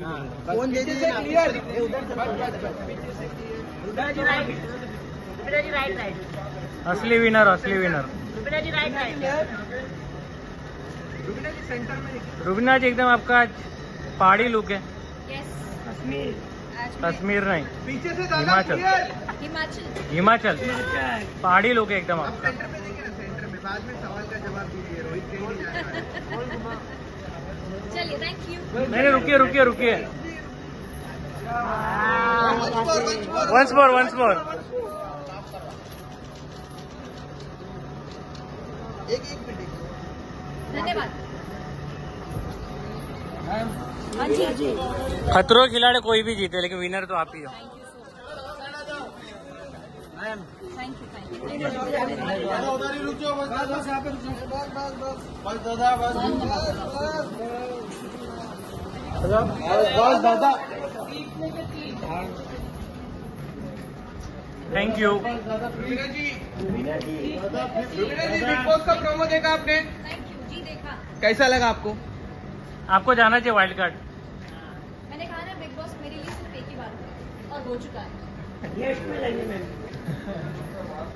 Phone दे दीजिए clear Rubina ji right right असली विनर असली winner Rubina ji right right Rubina ji एकदम आपका आज पहाड़ी लुक है। यस कश्मीर। नहीं। पीछे से हिमाचल। हिमाचल। हिमाचल। पहाड़ी लुक है एकदम आपका। सेंटर में देखिए ना सेंटर में। बाद में सवाल का जवाब दीजिए रोहित है चलिए थैंक यू नहीं रुकिए रुकिए रुकिए। Once more, once more. Once more once more एक एक धन्यवाद। हाँ जी हाँ जी। खतरों खिलाड़ी कोई भी जीते लेकिन विनर तो आप ही हो। Thank you thank you thank you रुक जाओ बस बस यहाँ पे रुक जाओ बस बस बस बस दादा बस बस बस दादा थैंक यू जी बिग बॉस का प्रोमो देखा आपने थैंक यू जी देखा कैसा लगा आपको? आपको जाना चाहिए वाइल्ड कार्ड मैंने कहा ना बिग बॉस मेरे लिए सिर्फ़ एक ही बार है और हो चुका है। Yes, Melanie, ma'am.